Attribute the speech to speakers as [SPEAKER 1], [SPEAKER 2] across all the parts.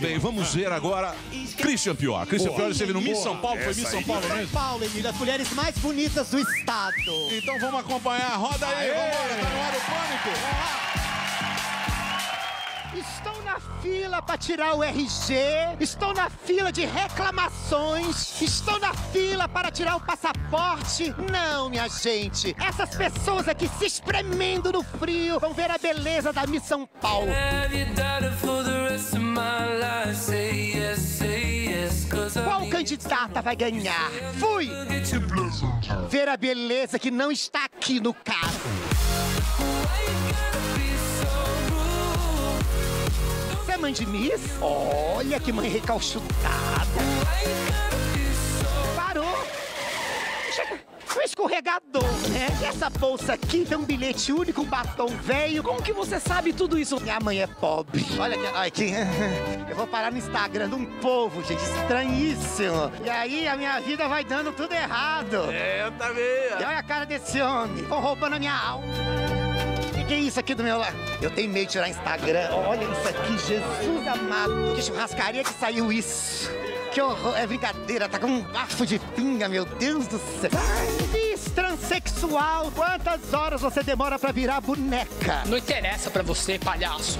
[SPEAKER 1] Bem, vamos ver agora Christian Pior. Christian Pior esteve no Miss São Paulo, foi Miss São Paulo
[SPEAKER 2] São
[SPEAKER 1] mesmo?
[SPEAKER 2] Paulo, Emílio, as mulheres mais bonitas do estado.
[SPEAKER 1] Então vamos acompanhar. Roda aí, vambora, tá no ar o pânico.
[SPEAKER 2] Estou na fila para tirar o RG, estou na fila de reclamações, estou na fila para tirar o passaporte. Não, minha gente, essas pessoas aqui se espremendo no frio vão ver a beleza da Miss São Paulo. Qual candidata vai ganhar? Fui! Ver a beleza que não está aqui no carro. Mãe de Miss? Olha que mãe recalchutada. Parou. Chega. Um escorregador, né? E essa bolsa aqui tem um bilhete único, um batom velho. Como que você sabe tudo isso? Minha mãe é pobre. Olha aqui, olha aqui. Eu vou parar no Instagram de um povo, gente, estranhíssimo. E aí a minha vida vai dando tudo errado.
[SPEAKER 1] É, eu também.
[SPEAKER 2] E olha a cara desse homem. Estão roubando a minha alma. O que, é isso aqui do meu lado? Eu tenho medo de tirar Instagram. Olha isso aqui, Jesus amado. Que churrascaria que saiu isso. Que horror. É brincadeira, tá com um bafo de pinga, meu Deus do céu. Miss transexual, quantas horas você demora pra virar boneca?
[SPEAKER 3] Não interessa pra você, palhaço.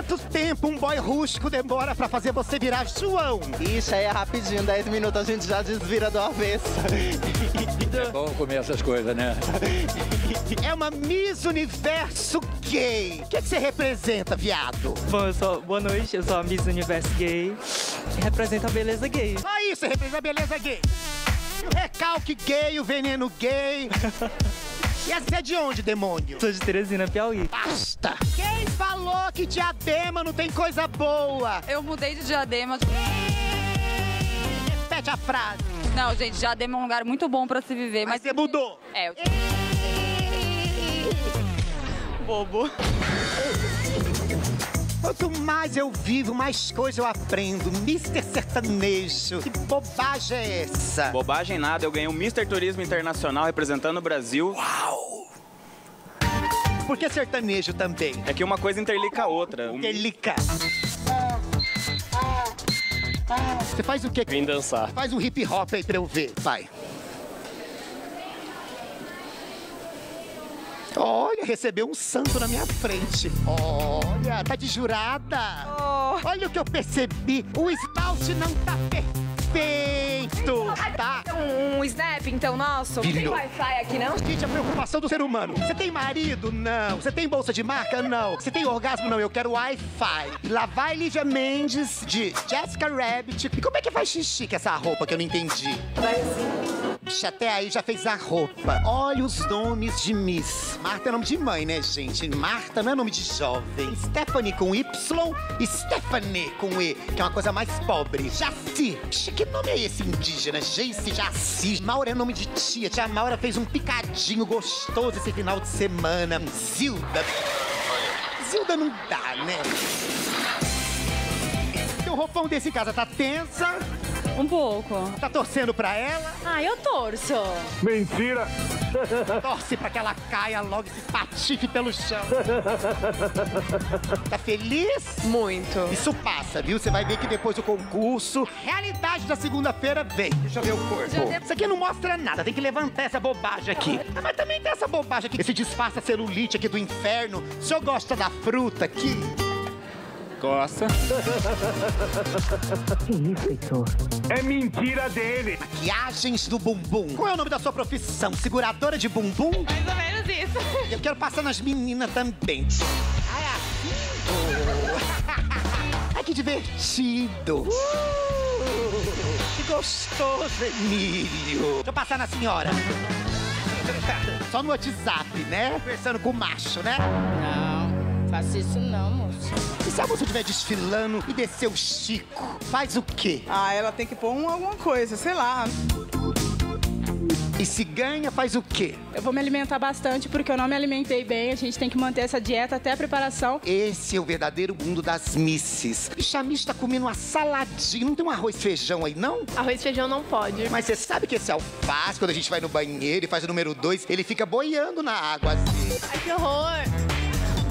[SPEAKER 2] Quanto tempo um boy rústico demora pra fazer você virar João?
[SPEAKER 4] Ixi, aí é rapidinho, 10 minutos a gente já desvira do avesso.
[SPEAKER 5] É bom comer essas coisas, né?
[SPEAKER 2] É uma Miss Universo gay. O que, que você representa, viado?
[SPEAKER 6] Bom, eu sou, boa noite, eu sou a Miss Universo Gay represento a beleza gay.
[SPEAKER 2] Só isso, você representa a beleza gay. O recalque gay, o veneno gay. E essa é de onde, demônio?
[SPEAKER 6] Sou de Teresina, Piauí.
[SPEAKER 2] Basta! Quem falou que diadema não tem coisa boa?
[SPEAKER 7] Eu mudei de Diadema.
[SPEAKER 2] Repete a frase.
[SPEAKER 7] Não, gente, Diadema é um lugar muito bom pra se viver,
[SPEAKER 2] Mas
[SPEAKER 7] mas...
[SPEAKER 2] você mudou.
[SPEAKER 7] É, eu...
[SPEAKER 6] Bobo.
[SPEAKER 2] Quanto mais eu vivo, mais coisa eu aprendo. Mister Sertanejo. Que bobagem é essa?
[SPEAKER 8] Bobagem nada, eu ganhei o Mr. Turismo Internacional representando o Brasil.
[SPEAKER 2] Por que sertanejo também?
[SPEAKER 8] É que uma coisa interlica a outra.
[SPEAKER 2] Delica. Você faz o quê?
[SPEAKER 8] Vim dançar.
[SPEAKER 2] Faz um hip hop aí pra eu ver. Vai. Olha, recebeu um santo na minha frente. Olha, tá de jurada. Olha o que eu percebi. O esmalte não tá perfeito.
[SPEAKER 9] Um snap, então, nosso?
[SPEAKER 2] Filho.
[SPEAKER 9] Tem Wi-Fi aqui, não?
[SPEAKER 2] Gente, a preocupação do ser humano. Você tem marido? Não. Você tem bolsa de marca? Não. Você tem orgasmo? Não. Eu quero Wi-Fi. Lá vai Lívia Mendes de Jessica Rabbit. E como é que faz xixi com essa roupa que eu não entendi?
[SPEAKER 9] Vai assim.
[SPEAKER 2] Até aí já fez a roupa. Olha os nomes de Miss. Marta é nome de mãe, né, gente? Marta não é nome de jovem. Stephanie com Y e Stephanie com E, que é uma coisa mais pobre. Jaci. Que nome é esse indígena? Jace Jaci. Maura é nome de tia. Tia Maura fez um picadinho gostoso esse final de semana. Zilda. Zilda não dá, né? O roupão desse casa tá tensa,
[SPEAKER 7] Um pouco.
[SPEAKER 2] tá torcendo pra ela.
[SPEAKER 7] Ah, eu torço.
[SPEAKER 2] Torce pra que ela caia logo e se patife pelo chão. Tá feliz?
[SPEAKER 9] Muito.
[SPEAKER 2] Isso passa, viu? Você vai ver que depois do concurso, realidade da segunda-feira vem. Deixa eu ver o corpo. Isso aqui não mostra nada, tem que levantar essa bobagem aqui. Ah, mas também tem essa bobagem aqui, esse disfarça celulite aqui do inferno. O senhor gosta da fruta aqui?
[SPEAKER 8] Gosta.
[SPEAKER 2] Maquiagens do bumbum. Qual é o nome da sua profissão? Seguradora de bumbum?
[SPEAKER 9] Mais ou menos isso.
[SPEAKER 2] Eu quero passar nas meninas também. Ai, assim. Ai, que divertido. Que gostoso, Emílio. Deixa eu passar na senhora. Só no WhatsApp, né? Conversando com o macho, né?
[SPEAKER 9] Não, faço isso não, moço.
[SPEAKER 2] E se a moça estiver desfilando e descer o Chico, faz o quê?
[SPEAKER 4] Ah, ela tem que pôr um- alguma coisa, sei lá.
[SPEAKER 2] E se ganha, faz o quê?
[SPEAKER 9] Eu vou me alimentar bastante porque eu não me alimentei bem. A gente tem que manter essa dieta até a preparação.
[SPEAKER 2] Esse é o verdadeiro mundo das misses. A Miss tá comendo uma saladinha. Não tem um arroz e feijão aí, não?
[SPEAKER 9] Arroz e feijão não pode.
[SPEAKER 2] Mas você sabe que esse alface, quando a gente vai no banheiro e faz o número dois, ele fica boiando na água assim.
[SPEAKER 9] Ai, que horror.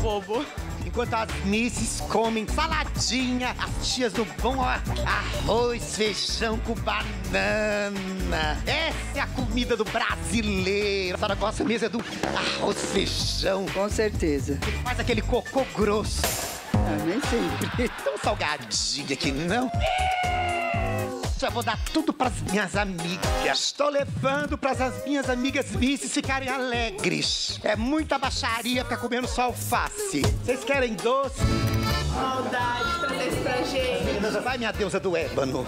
[SPEAKER 6] Bobo.
[SPEAKER 2] Enquanto as misses comem saladinha, as tias do bom arroz, feijão com banana. Essa é a comida do brasileiro. A senhora gosta mesmo é do arroz, feijão.
[SPEAKER 10] Com certeza.
[SPEAKER 2] Faz aquele cocô grosso.
[SPEAKER 10] Ah, nem sempre.
[SPEAKER 2] Tão salgadinho aqui, não? Já vou dar tudo pras minhas amigas. Estou levando pras as minhas amigas misses ficarem alegres. É muita baixaria ficar comendo só alface. Vocês querem doce?
[SPEAKER 9] Saudade, trazer isso pra gente.
[SPEAKER 2] Vai, minha deusa do ébano.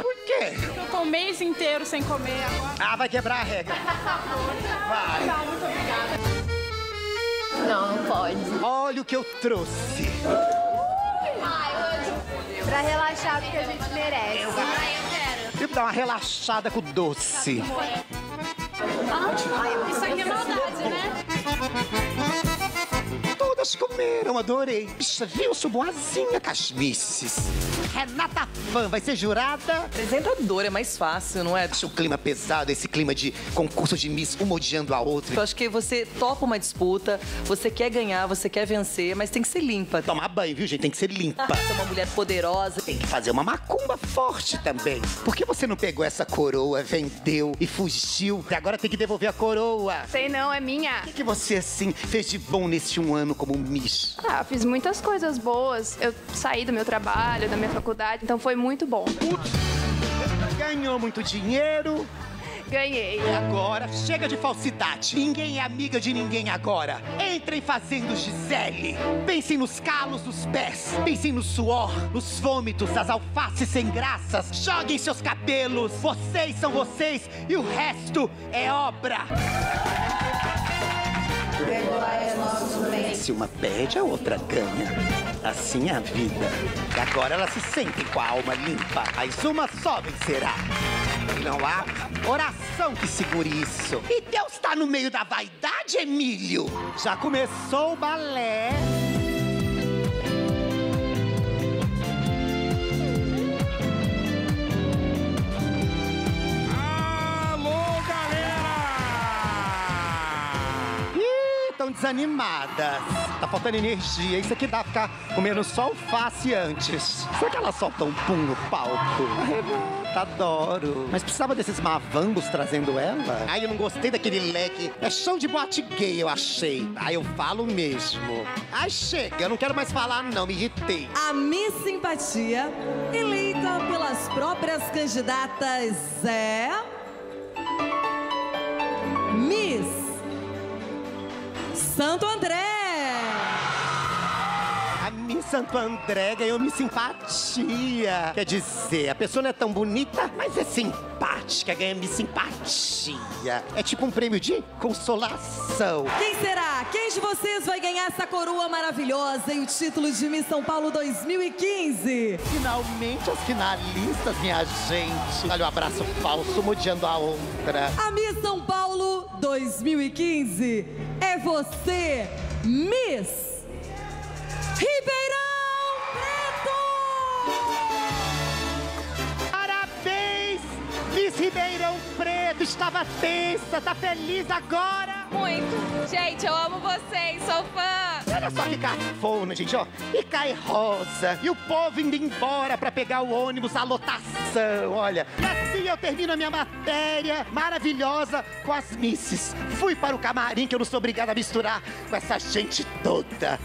[SPEAKER 2] Por quê?
[SPEAKER 9] Eu tô um mês inteiro sem comer agora.
[SPEAKER 2] Ah, vai quebrar a regra. Vai.
[SPEAKER 9] Tá, muito obrigada.
[SPEAKER 7] Não, não pode.
[SPEAKER 2] Olha o que eu trouxe.
[SPEAKER 7] Pra relaxar, porque a gente merece.
[SPEAKER 2] Eu vou dar uma relaxada com o doce.
[SPEAKER 7] Isso aqui é maldade, né?
[SPEAKER 2] Todas comeram, adorei. Bicha, viu? Sou boazinha com as misses. Renata Fã vai ser jurada?
[SPEAKER 11] Apresentador é mais fácil, não é?
[SPEAKER 2] Acho o clima pesado, esse clima de concurso de miss, uma odiando a outra.
[SPEAKER 11] Eu acho que você topa uma disputa, você quer ganhar, você quer vencer, mas tem que ser limpa.
[SPEAKER 2] Tomar banho, viu, gente? Tem que ser limpa.
[SPEAKER 11] Você é uma mulher poderosa.
[SPEAKER 2] Tem que fazer uma macumba forte também. Por que você não pegou essa coroa, vendeu e fugiu? E agora tem que devolver a coroa.
[SPEAKER 7] Sei não, é minha.
[SPEAKER 2] O que, que você, assim, fez de bom neste um ano como Miss?
[SPEAKER 7] Ah, fiz muitas coisas boas. Eu saí do meu trabalho, da minha faculdade, então foi muito bom.
[SPEAKER 2] Ganhou muito dinheiro.
[SPEAKER 7] Ganhei.
[SPEAKER 2] E agora, chega de falsidade. Ninguém é amiga de ninguém agora. Entrem fazendo Gisele. Pensem nos calos dos pés. Pensem no suor, nos vômitos, das alfaces sem graças. Joguem seus cabelos. Vocês são vocês e o resto é obra. Se uma perde, a outra ganha. Assim é a vida. E agora elas se sentem com a alma limpa. Mas uma só vencerá. Não há oração que segure isso. E Deus tá no meio da vaidade, Emílio? Já começou o balé. Desanimadas. Tá faltando energia. Isso aqui dá pra ficar comendo só alface antes. Será que elas soltam um pum no palco? Arrebata, adoro. Mas precisava desses mavangos trazendo ela? Ai, eu não gostei daquele leque. É show de boate gay, eu achei. Ai, eu falo mesmo. Ai, chega. Eu não quero mais falar, não. Me irritei.
[SPEAKER 12] A Miss Simpatia, eleita pelas próprias candidatas, é. Miss Santo André.
[SPEAKER 2] Santo André ganhou Miss Simpatia. Quer dizer, a pessoa não é tão bonita, mas é simpática, ganha Miss Simpatia. É tipo um prêmio de consolação.
[SPEAKER 12] Quem será? Quem de vocês vai ganhar essa coroa maravilhosa e o título de Miss São Paulo 2015?
[SPEAKER 2] Finalmente as finalistas, minha gente. Olha o abraço falso, modiando a outra.
[SPEAKER 12] A Miss São Paulo 2015 é você, Miss
[SPEAKER 2] Estava tensa, tá feliz agora?
[SPEAKER 7] Muito. Gente, eu amo vocês, sou fã.
[SPEAKER 2] Olha só que cafona, gente, ó. E cai rosa. E o povo indo embora pra pegar o ônibus, a lotação, olha. E assim eu termino a minha matéria maravilhosa com as misses. Fui para o camarim, que eu não sou obrigada a misturar com essa gente toda.